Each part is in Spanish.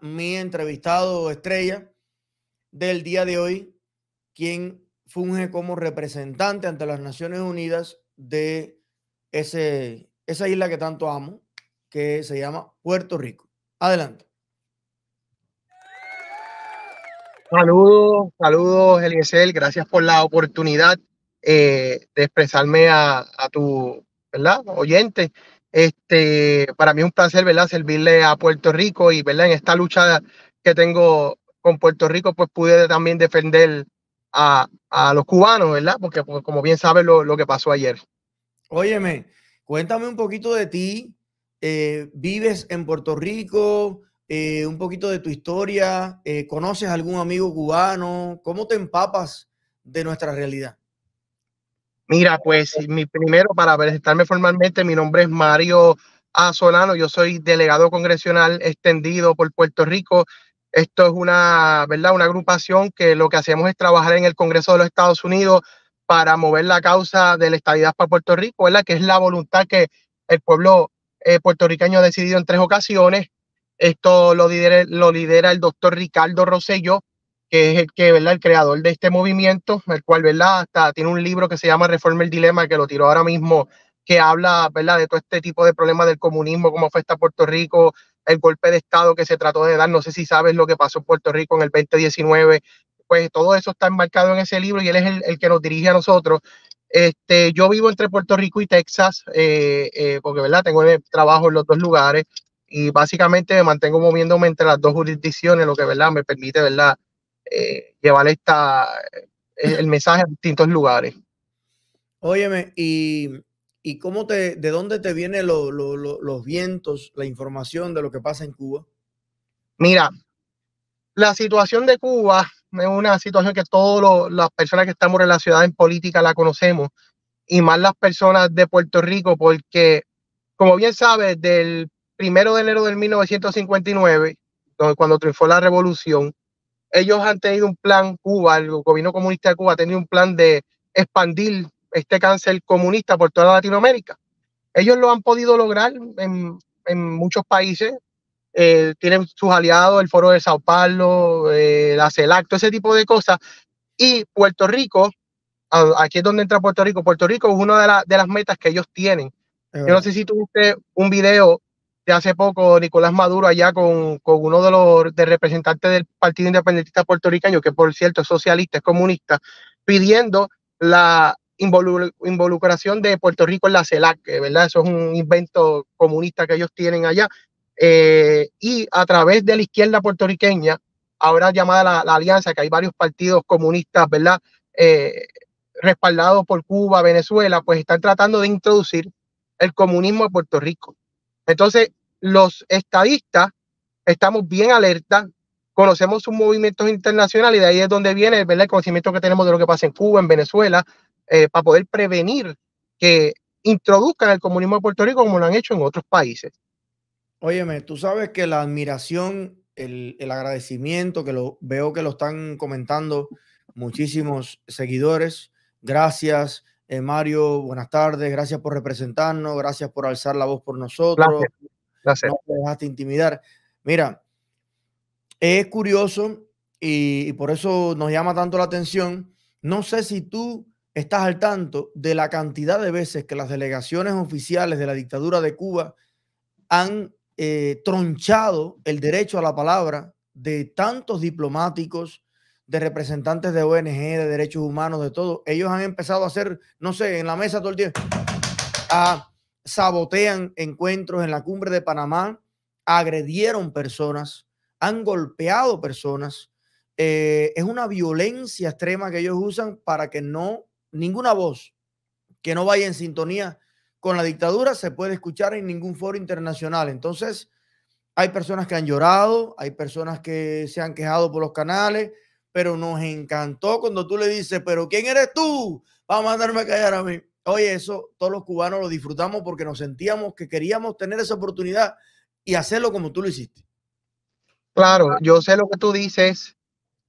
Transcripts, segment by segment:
mi entrevistado estrella del día de hoy, quien funge como representante ante las Naciones Unidas de ese, esa isla que tanto amo, que se llama Puerto Rico. Adelante. Saludos, saludos, Eliezer. Gracias por la oportunidad eh, de expresarme a, tu ¿verdad? oyente. Este, para mí es un placer, ¿verdad? Servirle a Puerto Rico y, ¿verdad? En esta lucha que tengo con Puerto Rico, pues pude también defender a, los cubanos, ¿verdad? Porque pues, como bien sabes lo, lo, que pasó ayer. Óyeme, cuéntame un poquito de ti. Eh, ¿Vives en Puerto Rico? Eh, un poquito de tu historia. Eh, ¿Conoces algún amigo cubano? ¿Cómo te empapas de nuestra realidad? Mira, pues mi primero para presentarme formalmente, mi nombre es Mario A. Solano, yo soy delegado congresional extendido por Puerto Rico. Esto es una, ¿verdad? Una agrupación que lo que hacemos es trabajar en el Congreso de los Estados Unidos para mover la causa de la estabilidad para Puerto Rico, ¿verdad? Que es la voluntad que el pueblo eh, puertorriqueño ha decidido en tres ocasiones. Esto lo lidera, lo lidera el doctor Ricardo Rosello, que es el que, ¿verdad? El creador de este movimiento, el cual, ¿verdad? Hasta tiene un libro que se llama Reforma el Dilema, que lo tiró ahora mismo, que habla, ¿verdad? De todo este tipo de problemas del comunismo, cómo afecta a Puerto Rico, el golpe de Estado que se trató de dar. No sé si sabes lo que pasó en Puerto Rico en el 2019. Pues todo eso está enmarcado en ese libro y él es el, que nos dirige a nosotros. Este, yo vivo entre Puerto Rico y Texas, eh, eh, porque, ¿verdad? Tengo trabajo en los dos lugares y básicamente me mantengo moviéndome entre las dos jurisdicciones, lo que, ¿verdad? Me permite, ¿verdad? Eh, llevar esta, eh, el mensaje a distintos lugares. Óyeme, ¿y, y cómo te, de dónde te vienen los vientos, la información de lo que pasa en Cuba? Mira, la situación de Cuba es una situación que todas las personas que estamos relacionadas en política la conocemos, y más las personas de Puerto Rico, porque, como bien sabes, del primero de enero de 1959, cuando triunfó la revolución, ellos han tenido un plan, Cuba, el gobierno comunista de Cuba ha tenido un plan de expandir este cáncer comunista por toda Latinoamérica. Ellos lo han podido lograr en, muchos países. Eh, tienen sus aliados, el Foro de Sao Paulo, eh, la CELAC, todo ese tipo de cosas. Y Puerto Rico, aquí es donde entra Puerto Rico. Puerto Rico es una de, de las metas que ellos tienen. Yo no sé si tuviste un video hace poco Nicolás Maduro allá con, con uno de los de representantes del Partido Independentista Puertorriqueño, que por cierto es socialista, es comunista, pidiendo la involucración de Puerto Rico en la CELAC, ¿verdad? Eso es un invento comunista que ellos tienen allá. Eh, y a través de la izquierda puertorriqueña, ahora llamada la, la alianza, que hay varios partidos comunistas, ¿verdad? Eh, respaldados por Cuba, Venezuela, pues están tratando de introducir el comunismo a Puerto Rico. Entonces, los estadistas estamos bien alerta, conocemos sus movimientos internacionales y de ahí es donde viene el conocimiento que tenemos de lo que pasa en Cuba, en Venezuela, eh, para poder prevenir que introduzcan el comunismo de Puerto Rico como lo han hecho en otros países. Óyeme, tú sabes que la admiración, el, agradecimiento, que lo veo que lo están comentando muchísimos seguidores. Gracias, eh, Mario. Buenas tardes. Gracias por representarnos. Gracias por alzar la voz por nosotros. No te dejaste intimidar. Mira, es curioso y, por eso nos llama tanto la atención. No sé si tú estás al tanto de la cantidad de veces que las delegaciones oficiales de la dictadura de Cuba han eh, tronchado el derecho a la palabra de tantos diplomáticos, de representantes de ONG, de derechos humanos, de todo. Ellos han empezado a hacer, no sé, en la mesa todo el tiempo, a sabotean encuentros en la cumbre de Panamá, agredieron personas, han golpeado personas. Eh, es una violencia extrema que ellos usan para que no, ninguna voz que no vaya en sintonía con la dictadura se puede escuchar en ningún foro internacional. Entonces, hay personas que han llorado, hay personas que se han quejado por los canales, pero nos encantó cuando tú le dices, pero ¿quién eres tú? Vamos a mandarme a callar a mí. Oye, eso todos los cubanos lo disfrutamos porque nos sentíamos que queríamos tener esa oportunidad y hacerlo como tú lo hiciste. Claro, yo sé lo que tú dices.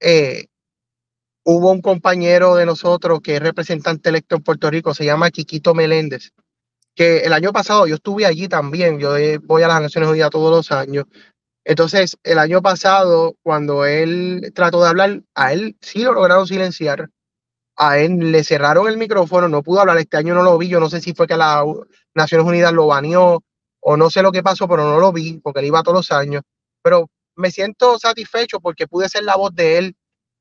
Eh, hubo un compañero de nosotros que es representante electo en Puerto Rico, se llama Quiquito Meléndez, que el año pasado yo estuve allí también, yo voy a las Naciones Unidas todos los años, Entonces, el año pasado, cuando él trató de hablar, a él sí lo lograron silenciar. A él le cerraron el micrófono, no pudo hablar. Este año no lo vi. Yo no sé si fue que las Naciones Unidas lo baneó o no sé lo que pasó, pero no lo vi porque él iba todos los años. Pero me siento satisfecho porque pude ser la voz de él,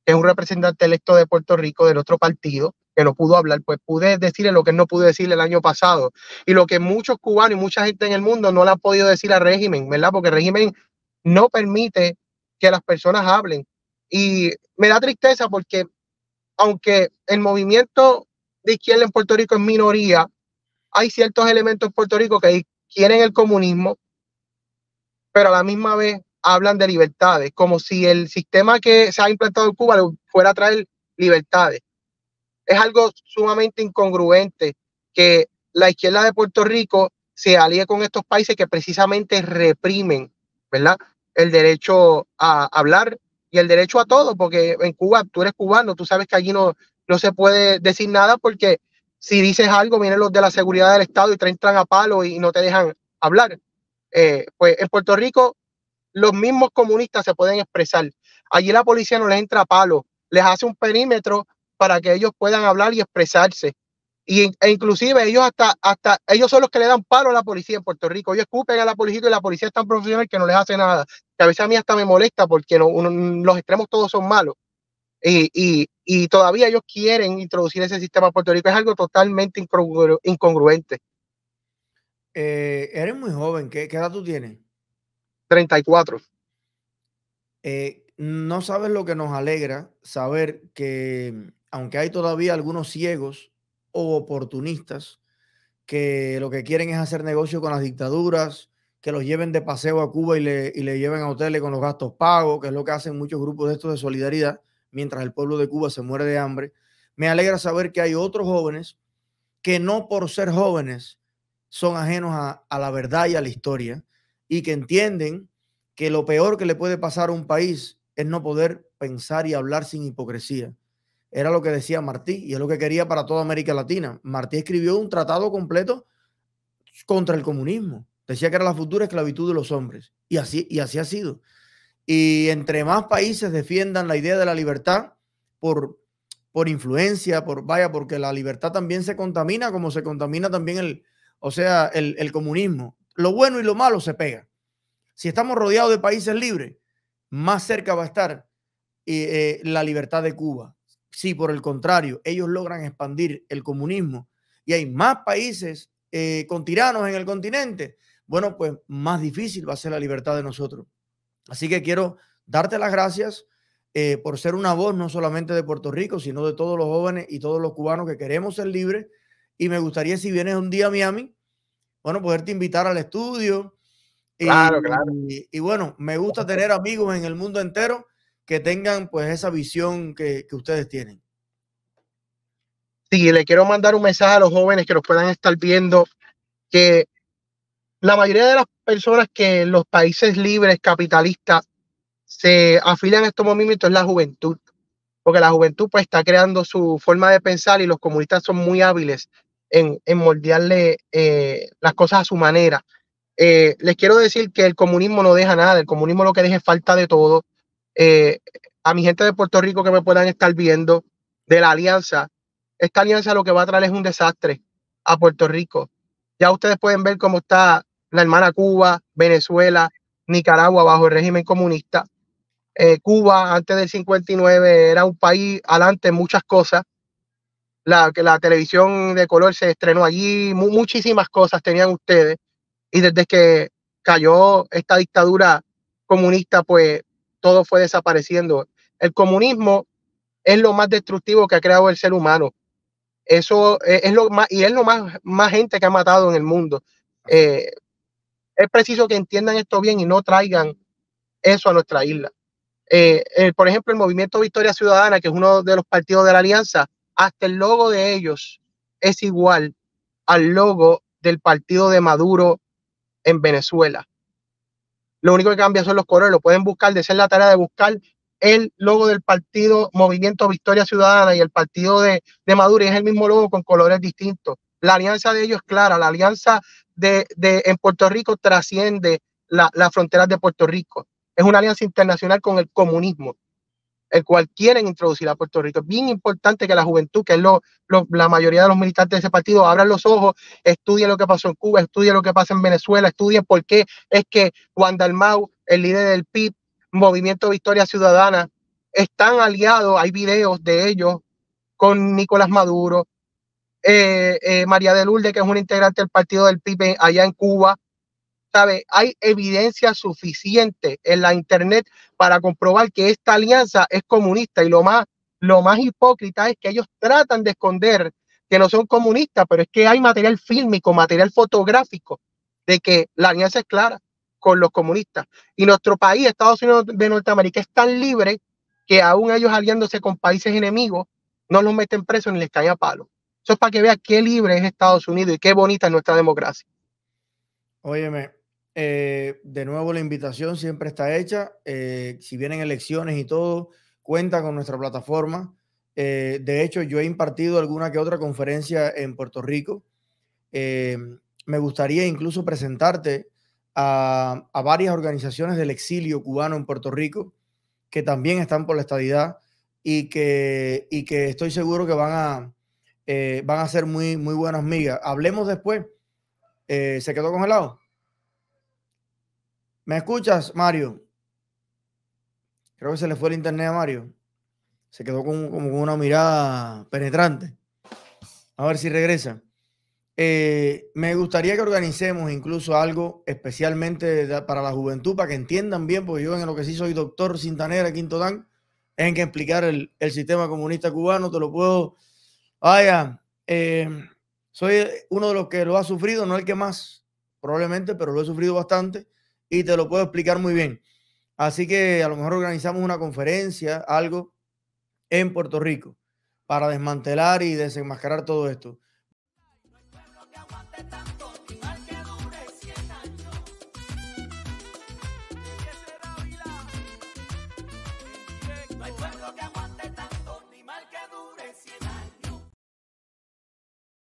que es un representante electo de Puerto Rico, del otro partido, que no pudo hablar, pues pude decirle lo que él no pudo decirle el año pasado y lo que muchos cubanos y mucha gente en el mundo no le han podido decir al régimen, ¿verdad? Porque el régimen no permite que las personas hablen. Y me da tristeza porque aunque el movimiento de izquierda en Puerto Rico es minoría, hay ciertos elementos en Puerto Rico que quieren el comunismo, pero a la misma vez hablan de libertades, como si el sistema que se ha implantado en Cuba fuera a traer libertades. Es algo sumamente incongruente que la izquierda de Puerto Rico se alíe con estos países que precisamente reprimen, ¿verdad? El derecho a hablar y el derecho a todo, porque en Cuba tú eres cubano, tú sabes que allí no, no se puede decir nada porque si dices algo vienen los de la seguridad del Estado y te entran a palo y no te dejan hablar. Eh, pues en Puerto Rico los mismos comunistas se pueden expresar. Allí la policía no les entra a palo, les hace un perímetro para que ellos puedan hablar y expresarse. Y, e inclusive ellos hasta, hasta, ellos son los que le dan palo a la policía en Puerto Rico. Ellos escupen a la policía y la policía es tan profesional que no les hace nada. Que a veces a mí hasta me molesta porque no, los extremos todos son malos. Y, y, y, todavía ellos quieren introducir ese sistema a Puerto Rico. Es algo totalmente incongruente. Eh, eres muy joven. ¿Qué, ¿Qué, edad tú tienes? 34. Eh, no sabes lo que nos alegra saber que aunque hay todavía algunos ciegos oportunistas que lo que quieren es hacer negocio con las dictaduras, que los lleven de paseo a Cuba y le, y le lleven a hoteles con los gastos pagos, que es lo que hacen muchos grupos de estos de solidaridad, mientras el pueblo de Cuba se muere de hambre. Me alegra saber que hay otros jóvenes que no por ser jóvenes son ajenos a, a la verdad y a la historia y que entienden que lo peor que le puede pasar a un país es no poder pensar y hablar sin hipocresía era lo que decía Martí y es lo que quería para toda América Latina. Martí escribió un tratado completo contra el comunismo. Decía que era la futura esclavitud de los hombres. Y así, y así ha sido. Y entre más países defiendan la idea de la libertad por, por influencia, por vaya, porque la libertad también se contamina como se contamina también el, o sea, el, el comunismo. Lo bueno y lo malo se pega. Si estamos rodeados de países libres, más cerca va a estar eh, la libertad de Cuba, si por el contrario ellos logran expandir el comunismo y hay más países eh, con tiranos en el continente, bueno, pues más difícil va a ser la libertad de nosotros. Así que quiero darte las gracias eh, por ser una voz no solamente de Puerto Rico, sino de todos los jóvenes y todos los cubanos que queremos ser libres. Y me gustaría si vienes un día a Miami, bueno, poderte invitar al estudio. Claro, claro. Y, bueno, me gusta tener amigos en el mundo entero que tengan pues esa visión que, que ustedes tienen. Sí, le quiero mandar un mensaje a los jóvenes que nos puedan estar viendo que la mayoría de las personas que en los países libres capitalistas se afilian a estos movimientos es la juventud, porque la juventud pues está creando su forma de pensar y los comunistas son muy hábiles en, moldearle eh, las cosas a su manera. Eh, les quiero decir que el comunismo no deja nada, el comunismo lo que deja es falta de todo, eh, a mi gente de Puerto Rico que me puedan estar viendo de la alianza. Esta alianza lo que va a traer es un desastre a Puerto Rico. Ya ustedes pueden ver cómo está la hermana Cuba, Venezuela, Nicaragua bajo el régimen comunista. Eh, Cuba antes del 59 era un país adelante en muchas cosas. La, la televisión de color se estrenó allí, muchísimas cosas tenían ustedes. Y desde que cayó esta dictadura comunista, pues todo fue desapareciendo. El comunismo es lo más destructivo que ha creado el ser humano. Eso es, lo más, y es lo más, más gente que ha matado en el mundo. Eh, es preciso que entiendan esto bien y no traigan eso a nuestra isla. Eh, por ejemplo, el movimiento Victoria Ciudadana, que es uno de los partidos de la alianza, hasta el logo de ellos es igual al logo del partido de Maduro en Venezuela. Lo único que cambia son los colores. Lo pueden buscar, de ser la tarea de buscar el logo del partido Movimiento Victoria Ciudadana y el partido de, Maduro. Y es el mismo logo con colores distintos. La alianza de ellos es clara. La alianza de, en Puerto Rico trasciende las fronteras de Puerto Rico. es una alianza internacional con el comunismo, el cual quieren introducir a Puerto Rico. Es bien importante que la juventud, que es lo, la mayoría de los militantes de ese partido, abran los ojos, estudien lo que pasó en Cuba, estudien lo que pasa en Venezuela, estudien por qué es que Juan Dalmau, el líder del PIB, Movimiento Victoria Ciudadana, están aliados, hay videos de ellos con Nicolás Maduro, eh, eh, María de Lourdes, que es una integrante del partido del PIB allá en Cuba. ¿Sabe? Hay evidencia suficiente en la internet para comprobar que esta alianza es comunista y lo más, lo más hipócrita es que ellos tratan de esconder que no son comunistas, pero es que hay material fílmico, material fotográfico de que la alianza es clara con los comunistas. Y nuestro país, Estados Unidos de Norteamérica, es tan libre que aún ellos aliándose con países enemigos, no los meten presos ni les caen a palo. Eso es para que vean qué libre es Estados Unidos y qué bonita es nuestra democracia. Óyeme, eh, de nuevo la invitación siempre está hecha. Eh, si vienen elecciones y todo, cuenta con nuestra plataforma. Eh, de hecho, yo he impartido alguna que otra conferencia en Puerto Rico. me gustaría incluso presentarte a, varias organizaciones del exilio cubano en Puerto Rico que también están por la estadidad y que, y que estoy seguro que van a, van a ser muy, muy buenas migas. Hablemos después. ¿Se quedó congelado? ¿Me escuchas, Mario? Creo que se le fue el internet a Mario. Se quedó con, como con una mirada penetrante. A ver si regresa. Eh, me gustaría que organicemos incluso algo especialmente para la juventud, para que entiendan bien, porque yo en lo que sí soy doctor Cintanera, Quinto Dan, en que explicar el, sistema comunista cubano, te lo puedo, vaya, eh, soy uno de los que lo ha sufrido, no el que más, probablemente, pero lo he sufrido bastante y te lo puedo explicar muy bien. Así que a lo mejor organizamos una conferencia, algo en Puerto Rico, para desmantelar y desenmascarar todo esto.